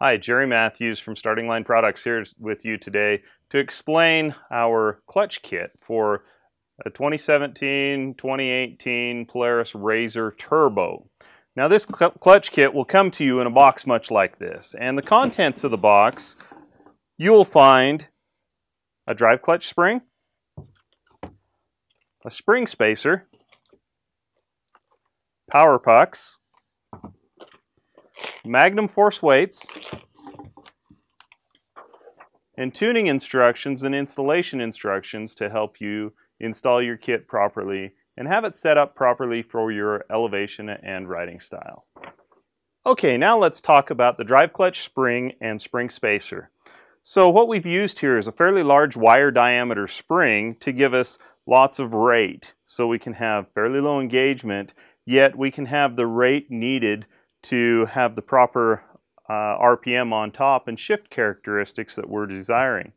Hi, Jerry Matthews from Starting Line Products here with you today to explain our clutch kit for a 2017-2018 Polaris RZR Turbo. Now this cl clutch kit will come to you in a box much like this and the contents of the box you will find a drive clutch spring, a spring spacer, power pucks, Magnum Force weights, and tuning instructions and installation instructions to help you install your kit properly and have it set up properly for your elevation and riding style. Okay, now let's talk about the drive clutch spring and spring spacer. So what we've used here is a fairly large wire diameter spring to give us lots of rate so we can have fairly low engagement yet we can have the rate needed to have the proper uh, RPM on top and shift characteristics that we're desiring.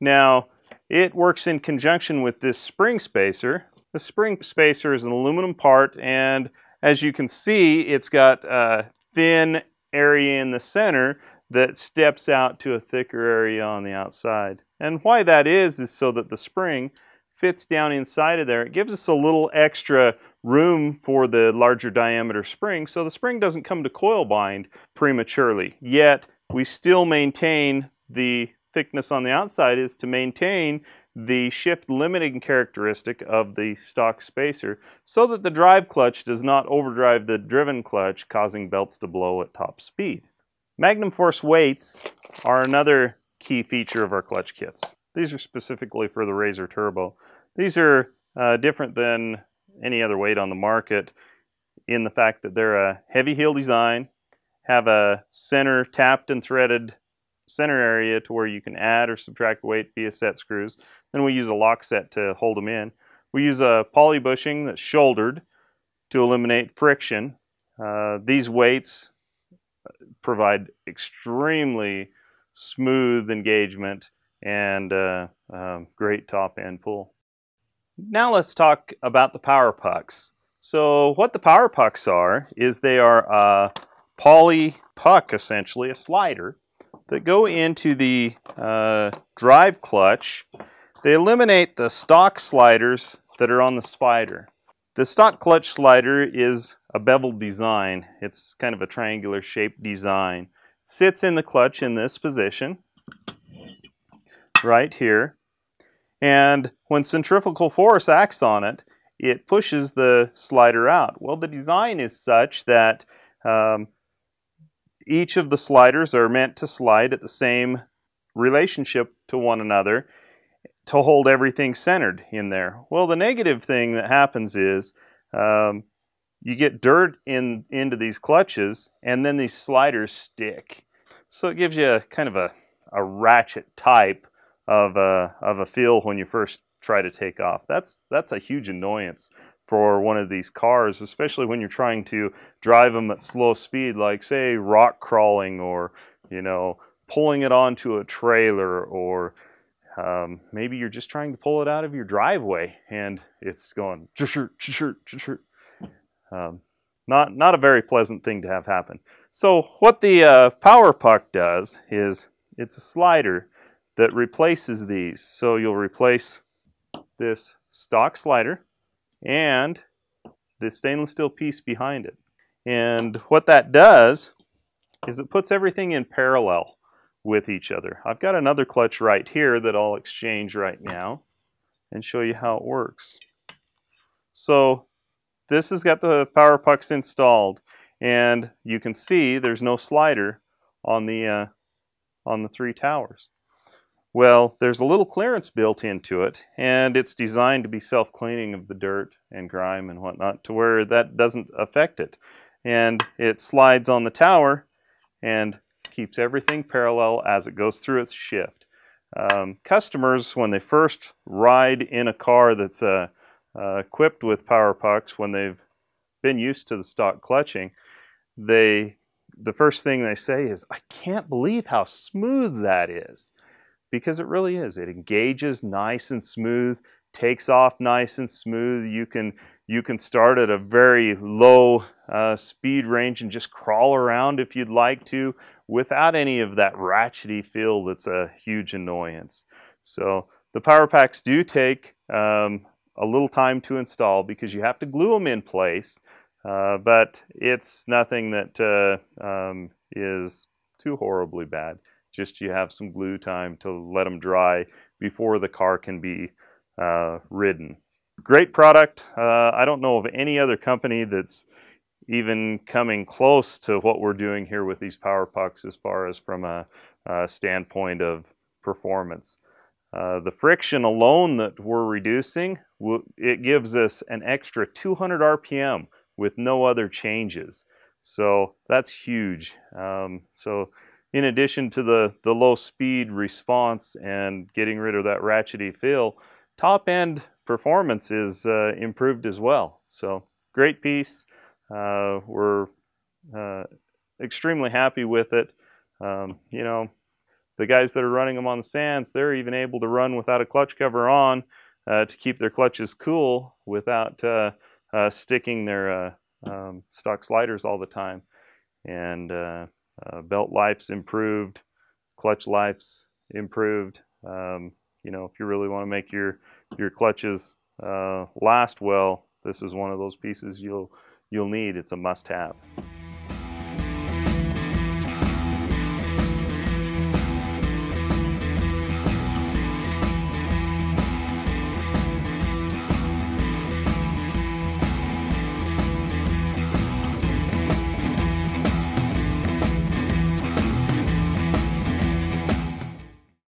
Now, it works in conjunction with this spring spacer. The spring spacer is an aluminum part and as you can see, it's got a thin area in the center that steps out to a thicker area on the outside. And why that is, is so that the spring fits down inside of there. It gives us a little extra room for the larger diameter spring so the spring doesn't come to coil bind prematurely. Yet we still maintain the thickness on the outside is to maintain the shift limiting characteristic of the stock spacer so that the drive clutch does not overdrive the driven clutch causing belts to blow at top speed. Magnum Force weights are another key feature of our clutch kits. These are specifically for the RZR Turbo. These are uh, different than any other weight on the market in the fact that they're a heavy heel design, have a center tapped and threaded center area to where you can add or subtract weight via set screws. Then we use a lock set to hold them in. We use a poly bushing that's shouldered to eliminate friction. Uh, these weights provide extremely smooth engagement and uh, um, great top end pull. Now let's talk about the power pucks. So what the power pucks are is they are a poly puck essentially, a slider, that go into the uh, drive clutch. They eliminate the stock sliders that are on the spider. The stock clutch slider is a beveled design. It's kind of a triangular shaped design. It sits in the clutch in this position right here. And when centrifugal force acts on it, it pushes the slider out. Well, the design is such that um, each of the sliders are meant to slide at the same relationship to one another to hold everything centered in there. Well, the negative thing that happens is um, you get dirt in into these clutches and then these sliders stick. So it gives you a, kind of a, a ratchet type of a, of a feel when you first try to take off. That's, that's a huge annoyance for one of these cars, especially when you're trying to drive them at slow speed, like say rock crawling or, you know, pulling it onto a trailer or um, maybe you're just trying to pull it out of your driveway and it's going um, not not a very pleasant thing to have happen. So what the uh, power puck does is it's a slider that replaces these. So you'll replace this stock slider and the stainless steel piece behind it. And what that does is it puts everything in parallel with each other. I've got another clutch right here that I'll exchange right now and show you how it works. So this has got the power pucks installed and you can see there's no slider on the uh, on the three towers. Well, there's a little clearance built into it, and it's designed to be self-cleaning of the dirt and grime and whatnot to where that doesn't affect it. And it slides on the tower and keeps everything parallel as it goes through its shift. Um, customers, when they first ride in a car that's uh, uh, equipped with power pucks, when they've been used to the stock clutching, they the first thing they say is, I can't believe how smooth that is because it really is. It engages nice and smooth, takes off nice and smooth. You can you can start at a very low uh, speed range and just crawl around if you'd like to, without any of that ratchety feel that's a huge annoyance. So the power pucks do take um, a little time to install because you have to glue them in place, uh, but it's nothing that uh, um, is too horribly bad. Just you have some glue time to let them dry before the car can be uh, ridden. Great product. Uh, I don't know of any other company that's even coming close to what we're doing here with these power pucks as far as from a, a standpoint of performance. Uh, the friction alone that we're reducing, it gives us an extra 200 RPM with no other changes. So that's huge. Um, so in addition to the, the low speed response and getting rid of that ratchety feel, top end performance is uh, improved as well. So great piece. Uh, we're uh, extremely happy with it. Um, you know, the guys that are running them on the sands, they're even able to run without a clutch cover on uh, to keep their clutches cool without uh, uh, sticking their um, stock sliders all the time. And belt life's improved, clutch life's improved. Um, you know, if you really want to make your your clutches uh, last well, this is one of those pieces you'll you'll need. It's a must-have.